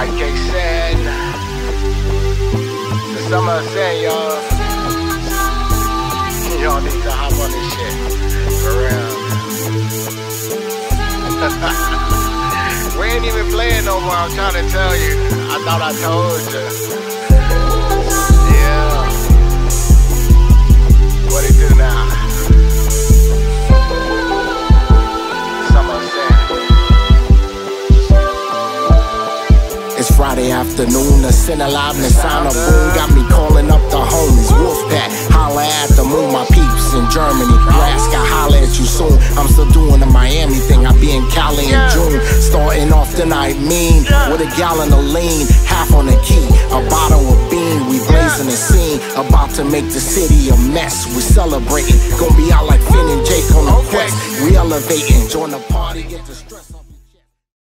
Mike K said, the summer of sin, y'all. Y'all need to hop on this shit. For real. we ain't even playing no more, I'm trying to tell you. I thought I told you. It's Friday afternoon, the sin aliveness sound of boom got me calling up the homies. Wolfpack, holla at the moon, my peeps in Germany. Rask, I holla at you soon. I'm still doing the Miami thing, I be in Cali in June. Starting off the night mean, with a gallon of lean, half on the key, a bottle of bean. We blazing the scene, about to make the city a mess. We celebrating, gonna be out like Finn and Jake on the quest. We elevating, join the party, get the